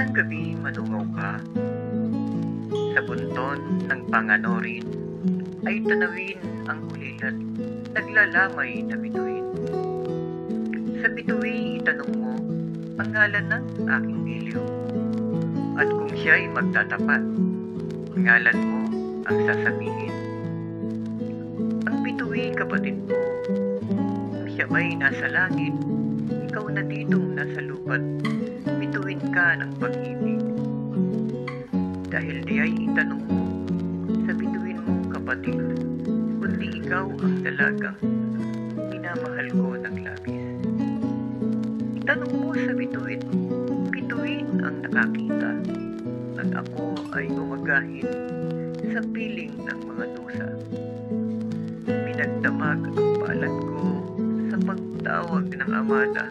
bitu'y manungaw ka. Sa bunton ng panganorin ay tanawin ang ulilat, naglalamay na bituin. Sa bitu'y itanong mo, pangalan ng aking giliw. At kung siya'y magtatapat, ngalan mo ang sasabihin. Ang bitu'y kapatid mo, kung siya ba'y nasa langit, ikaw na ditong nasa lupat, bituin ka ng pag-ibig. Dahil di ay itanong mo sa bituin mong kapatid, kundi ikaw ang dalagang minamahal ko ng labis. Itanong mo sa bituin, bituin ang nakakita, at ako ay umagahin sa piling ng mga dusa. Pinagdamag ang palad ko sa pagtawag ng amada,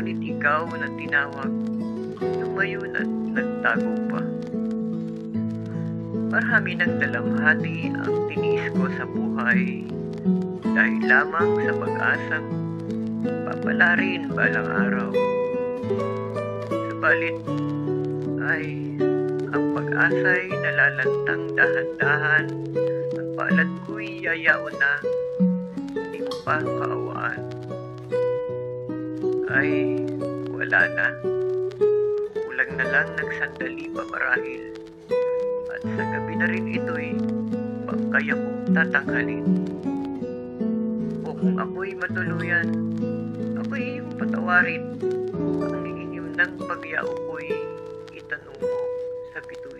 ngunit ikaw na tinawag, lumayon at nagtago pa. Marami ng dalamhati ang tiniis ko sa buhay dahil lamang sa pag-asang papalarin balang araw. Subalit ay ang pag-asa'y nalalantang dahan-dahan ang palad ko'y yayaon na hindi mo pa kaawaan. Ay wala na. Kulang na lang ng pa marahil at sa gabi na rin ito'y bangkay akong tatanghalin. O kung ako'y matuluyan, ako'y iyong patawarin. Ang iinim ng pagyao ko'y itanong mo sa bituin.